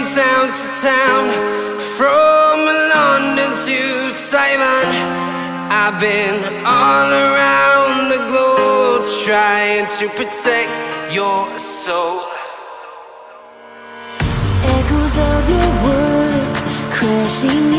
to town, from London to Taiwan. I've been all around the globe trying to protect your soul. Echoes of your words crashing